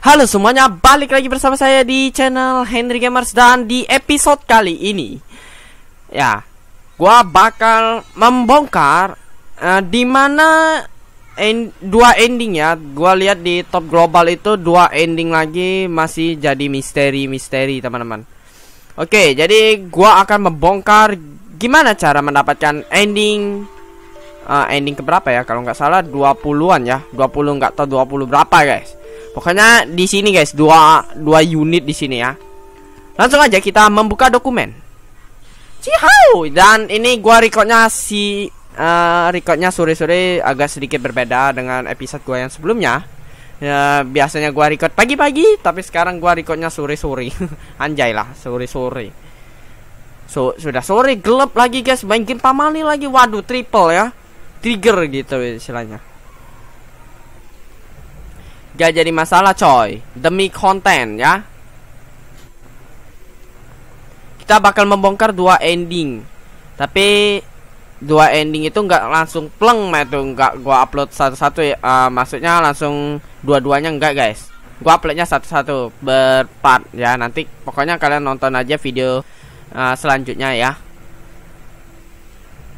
Halo semuanya, balik lagi bersama saya di channel Henry Gamers dan di episode kali ini Ya, gua bakal membongkar uh, di mana en dua ending ya. Gua lihat di top global itu dua ending lagi masih jadi misteri-misteri teman-teman. Oke, jadi gua akan membongkar gimana cara mendapatkan ending uh, ending keberapa ya? Kalau nggak salah 20-an ya. 20 nggak tahu 20 berapa guys pokoknya di sini guys. Dua dua unit di sini ya. Langsung aja kita membuka dokumen. Cihau dan ini gua recordnya si uh, recordnya sore-sore agak sedikit berbeda dengan episode gua yang sebelumnya. Ya biasanya gua record pagi-pagi tapi sekarang gua recordnya sore-sore. Anjay lah sore-sore. So sudah sore gelap lagi guys. Main game pamali lagi. Waduh triple ya. Trigger gitu istilahnya Gak jadi masalah coy. Demi konten ya. Kita bakal membongkar dua ending. Tapi Dua ending itu nggak langsung pleng itu nggak gua upload satu-satu ya. Uh, Maksudnya langsung Dua-duanya enggak guys. Gua uploadnya satu-satu Berpart ya. Nanti pokoknya kalian nonton aja video uh, Selanjutnya ya.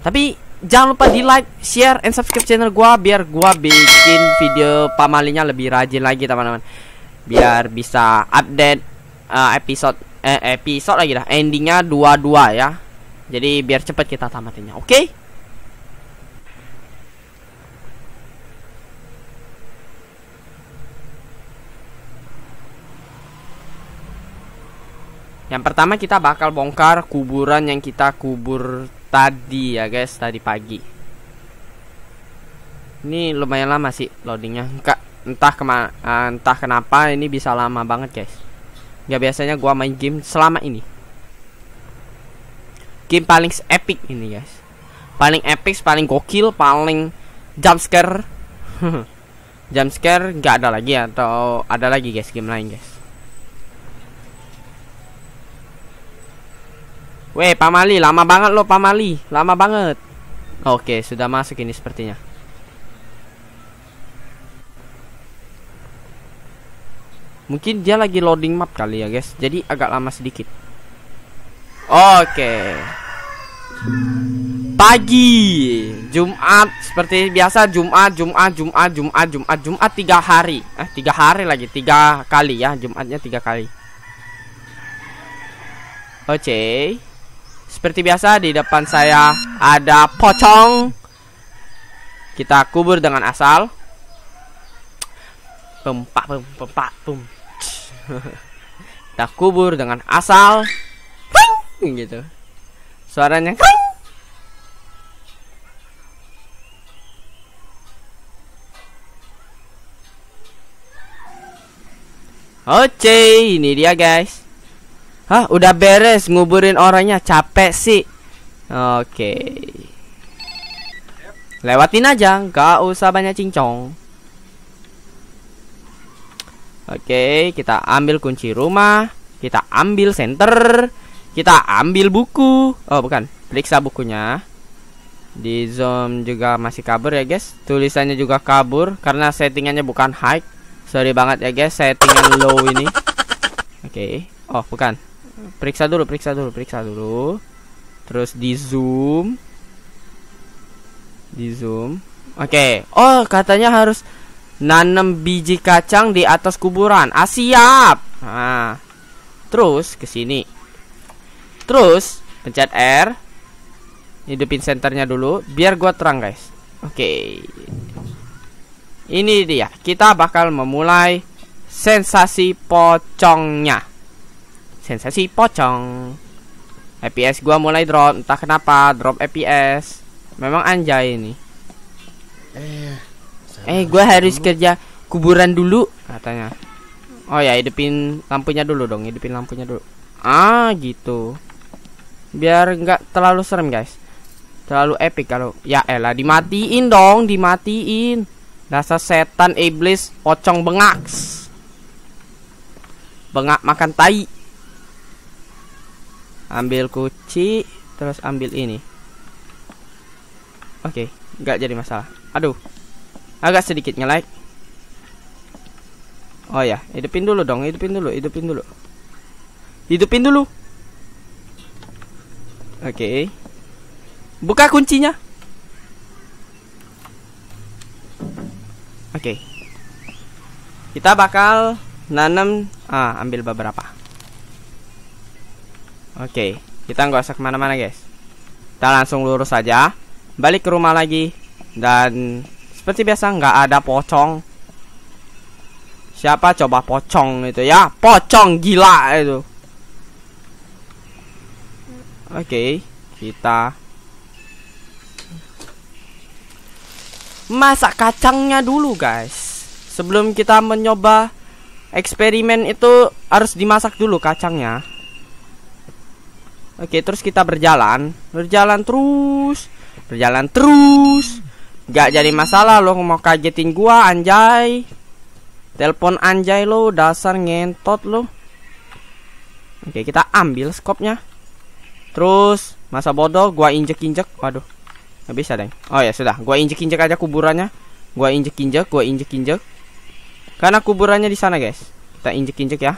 Tapi jangan lupa di like, share, and subscribe channel gua biar gua bikin video pamalinya lebih rajin lagi teman-teman. Biar bisa update uh, episode eh, episode lagi lah endingnya dua-dua ya. Jadi biar cepet kita tamatinya, oke? Okay? Yang pertama kita bakal bongkar kuburan yang kita kubur tadi ya guys tadi pagi. Ini lumayan lama sih loadingnya. Enggak entah kema uh, entah kenapa ini bisa lama banget guys. Nggak biasanya gua main game selama ini. Game paling epic ini guys. Paling epic paling gokil paling jump scare. Jump scare nggak ada lagi atau ada lagi guys game lain guys Weh, Pamali, lama banget lo Pamali, lama banget. Oke, sudah masuk ini sepertinya. Mungkin dia lagi loading map kali ya, guys. Jadi agak lama sedikit. Oke. Pagi Jumat seperti biasa Jumat Jumat Jumat Jumat Jumat Jumat tiga hari eh tiga hari lagi tiga kali ya Jumatnya tiga kali Oke okay. Seperti biasa di depan saya ada pocong. Kita kubur dengan asal. Pempak pem pempak pem. Kita kubur dengan asal. gitu. Suaranya Oke, ini dia guys. Hah, udah beres nguburin orangnya, capek sih. Oke. Lewatin aja, nggak usah banyak cincong. Oke, kita ambil kunci rumah, kita ambil senter, kita ambil buku. Oh, bukan, periksa bukunya. Di zoom juga masih kabur ya, guys. Tulisannya juga kabur karena settingannya bukan high. Sorry banget ya, guys, settingan low ini. Oke. Oh, bukan periksa dulu periksa dulu periksa dulu. Terus di zoom. Di zoom. Oke. Okay. oh katanya harus nanam biji kacang di atas kuburan. Ah siap. Nah terus ke sini. Terus pencet R. Hidupin senternya dulu biar gua terang guys. Oke. Okay. ini dia. Kita bakal memulai sensasi pocongnya sensasi pocong. FPS gua mulai drop entah kenapa drop FPS memang anjay ini. Eh eh gua harus kerja kuburan dulu katanya. Oh ya hidupin lampunya dulu dong hidupin lampunya dulu. Ah gitu. Biar nggak terlalu serem guys. Terlalu epic kalau ya elah dimatiin dong dimatiin. Dasar setan iblis pocong bengak bengak makan tai ambil kunci terus ambil ini oke okay, nggak jadi masalah aduh agak sedikit nge-like Oh ya, hidupin dulu dong, hidupin dulu, hidupin dulu. Hidupin dulu. Oke. Okay. Buka kuncinya. Oke. Okay. Kita bakal nanam ah ambil beberapa. Oke, kita nggak usah ke mana-mana guys. Kita langsung lurus saja, balik ke rumah lagi dan seperti biasa nggak ada pocong. Siapa coba pocong itu ya? Pocong gila itu. Oke, kita masak kacangnya dulu guys. Sebelum kita mencoba eksperimen itu harus dimasak dulu kacangnya. Oke, terus kita berjalan, berjalan terus, berjalan terus. Gak jadi masalah lo mau kagetin gua anjay. Telepon anjay lo, dasar ngentot lo. Oke, kita ambil skopnya. Terus masa bodoh gua injek-injek. Waduh. Gak bisa deh. Oh ya sudah, gua injek-injek aja kuburannya. Gua injek-injek, gua injek-injek. Karena kuburannya di sana, guys. Kita injek-injek ya.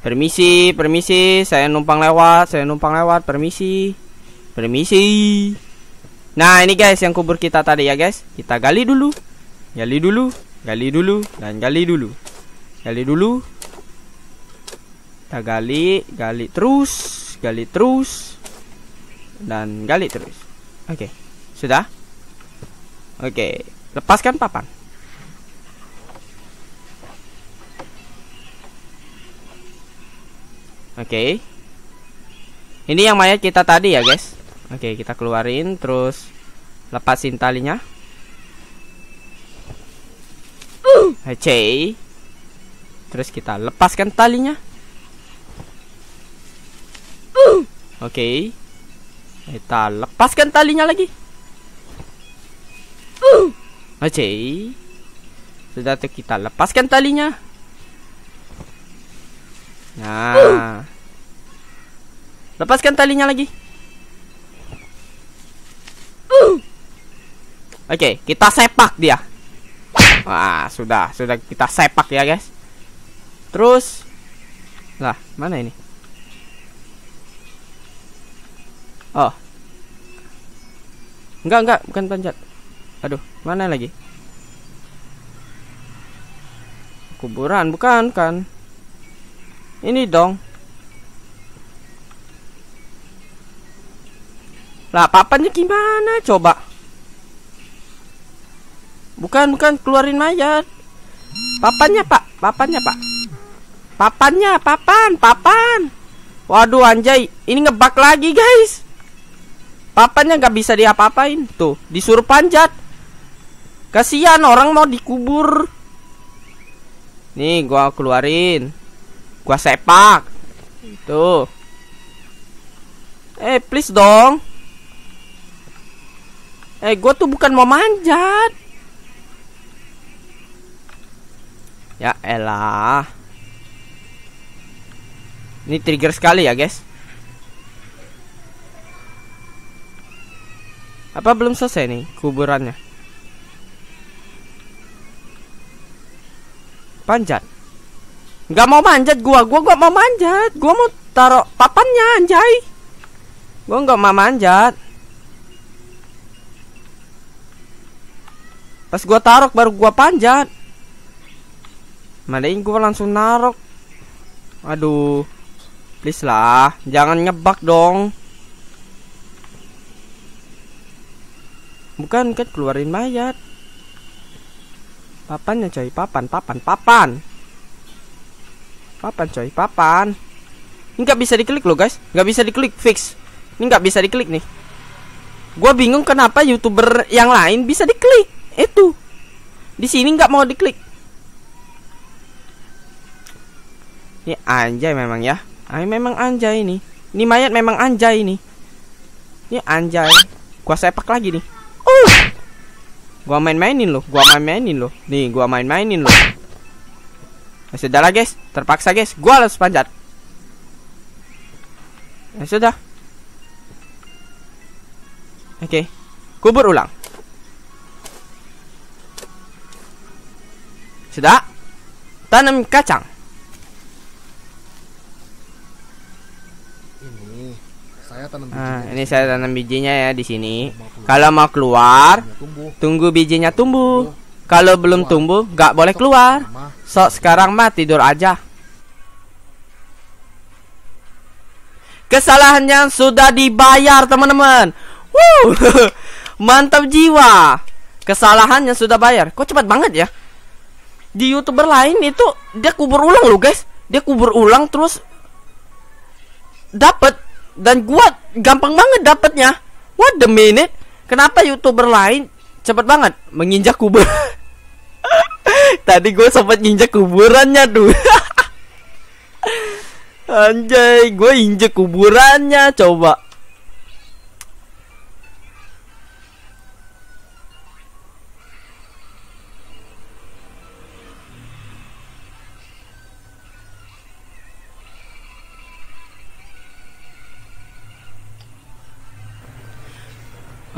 Permisi, permisi, saya numpang lewat, saya numpang lewat, permisi. Permisi. Nah, ini guys yang kubur kita tadi ya, guys. Kita gali dulu. Gali dulu, gali dulu dan gali dulu. Gali dulu. Kita gali, gali terus, gali terus dan gali terus. Oke. Sudah? Oke, lepaskan papan. Oke. Okay. Ini yang mayat kita tadi ya, guys. Oke, okay, kita keluarin terus lepasin talinya. Oke. Terus kita lepaskan talinya. Oke. Okay. Kita lepaskan talinya lagi. Oke. Sudah tuh kita lepaskan talinya. Nah. Lepaskan talinya lagi. Oke, okay, kita sepak dia. Wah, sudah, sudah kita sepak ya, guys. Terus Lah, mana ini? Oh. Enggak, enggak, bukan panjat. Aduh, mana lagi? Kuburan, bukan kan? Ini dong. Lah, papannya gimana coba? Bukan, bukan keluarin mayat. Papannya, Pak. Papannya, Pak. Papannya, papan, papan. Waduh, anjay. Ini ngebak lagi, guys. Papannya nggak bisa diapa-apain. Tuh, disuruh panjat. Kasihan orang mau dikubur. Nih, gua keluarin. Gua sepak. Itu. Eh, please dong. Eh, gua tuh bukan mau manjat. Ya elah. Ini trigger sekali ya, guys. Apa belum selesai nih kuburannya? Panjat. Gak mau manjat gua, gua gak mau manjat. Gua mau taruh papannya anjay. Gua gak mau manjat. Pas gua taruh baru gua panjat. Madain gua langsung narok. Aduh. Please lah, jangan ngebak dong. Bukan kan keluarin mayat. Papannya coy, papan, papan, papan. Papan coy, papan. Ini nggak bisa diklik loh guys, nggak bisa diklik fix. Ini nggak bisa diklik nih. Gua bingung kenapa youtuber yang lain bisa diklik. Itu di sini nggak mau diklik. Ini anjay memang ya. Ini memang anjay ini. Ini mayat memang anjay ini. Ini anjay. Gua sepak lagi nih. Uh! Gua main-mainin loh, gua main-mainin loh. Nih, gua main-mainin loh. Ya sudah lah guys, terpaksa guys, gua harus panjat. Ya sudah. Oke, okay. kubur ulang. Sudah? tanam kacang. Ini saya tanam Nah, bijinya. ini saya tanam bijinya ya di sini. Kalau mau keluar, tumbuh. tunggu bijinya tumbuh. Kalau belum tumbuh, nggak boleh keluar. Lama. So sekarang mah tidur aja. Kesalahan yang sudah dibayar teman-teman. Wuh, mantap jiwa. Kesalahan yang sudah bayar. Kok cepat banget ya? Di youtuber lain itu dia kubur ulang loh guys. Dia kubur ulang terus dapat dan gua gampang banget dapatnya. What the minute? Kenapa youtuber lain cepat banget menginjak kubur? Tadi gue sempat nginjek kuburannya tuh. Anjay, gue injek kuburannya coba.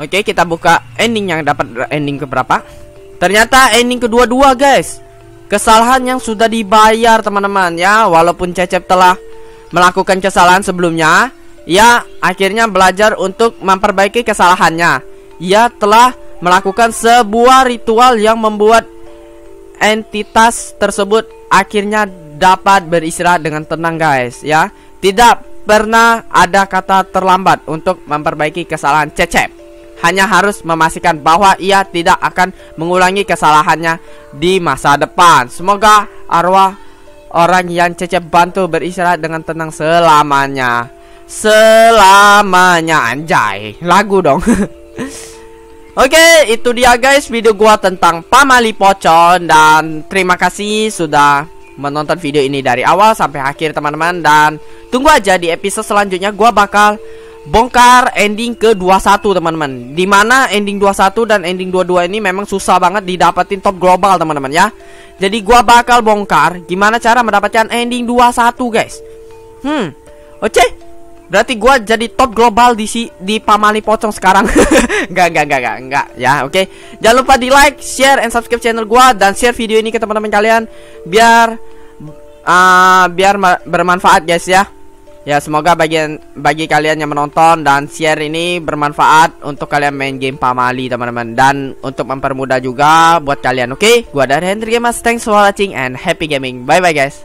Oke, kita buka ending yang dapat ending ke berapa? Ternyata ending kedua-dua, guys. Kesalahan yang sudah dibayar, teman-teman ya. Walaupun Cecep telah melakukan kesalahan sebelumnya, ia akhirnya belajar untuk memperbaiki kesalahannya. Ia telah melakukan sebuah ritual yang membuat entitas tersebut akhirnya dapat beristirahat dengan tenang, guys ya. Tidak pernah ada kata terlambat untuk memperbaiki kesalahan Cecep hanya harus memastikan bahwa ia tidak akan mengulangi kesalahannya di masa depan. Semoga arwah orang yang Cecep bantu beristirahat dengan tenang selamanya. Selamanya anjay. Lagu dong. Oke, itu dia guys video gua tentang pamali pocong dan terima kasih sudah menonton video ini dari awal sampai akhir teman-teman dan tunggu aja di episode selanjutnya gua bakal bongkar ending ke 21 teman-teman. Di mana ending 21 dan ending 22 ini memang susah banget didapetin top global teman-teman ya. Jadi gua bakal bongkar gimana cara mendapatkan ending 21 guys. Hmm Oke. Berarti gua jadi top global di si di Pamali Pocong sekarang. Enggak enggak enggak enggak enggak ya oke. Jangan lupa di like, share, and subscribe channel gua Dan share video ini ke teman-teman kalian Biar uh, Biar bermanfaat guys ya Ya semoga bagian bagi kalian yang menonton dan share ini bermanfaat untuk kalian main game Pamali teman-teman. Dan untuk mempermudah juga buat kalian oke? Okay? Gua dari Hendry Gamers thanks for watching and happy gaming. Bye bye guys